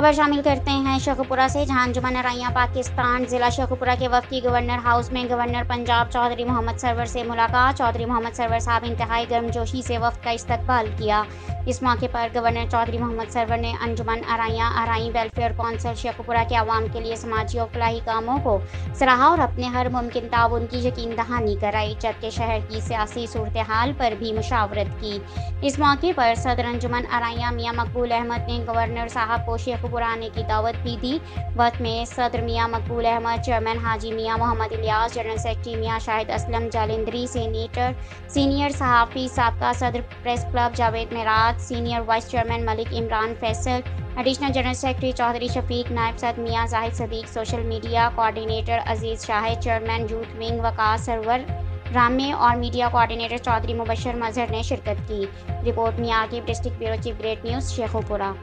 खबर शामिल करते हैं शेखपुरा से। जहाँ अंजुमन रैया पाकिस्तान जिला शेखपुरा के वक्त की गवर्नर हाउस में गवर्नर पंजाब चौधरी मोहम्मद सरवर से मुलाकात। चौधरी मोहम्मद सरवर साहब इंतहाई गर्मजोशी से वक्त का इस्तकबाल किया। इस मौके पर गवर्नर चौधरी मोहम्मद सरवर ने अंजुमन, अराइया, अराई वेलफेयर कौंसिल शेखपुरा के आवाम के लिए समाजी और फलाही कामों को सराहा और अपने हर मुमकिन ताउन की यकीन दहानी कराई। जबकि शहर की सियासी सूरत हाल पर भी मुशावरत की। इस मौके पर सदर अंजुमन, अराइया मियाँ मकबूल अहमद ने गवर्नर साहब को शेखपुरा आने की दावत भी दी। वक्त में सदर मियाँ मकबूल अहमद, चेयरमैन हाजी मियाँ Mohammad Ilyas, general secretary Mian Shahid Aslam, Jalandhari senator senior सहाफ़ी सबका सदर press club, Javed Meraj, senior vice chairman Malik Imran Faisal, additional general secretary Chaudhry Shafiq नायब सद Mian Zahid Sadiq, social media coordinator Aziz Shahid chairman youth wing Waqas Sarwar रामे और media coordinator Chaudhry Mubashar Mazhar ने शिरकत की। रिपोर्ट मियाँ की district bureau chief great news, Sheikhupura.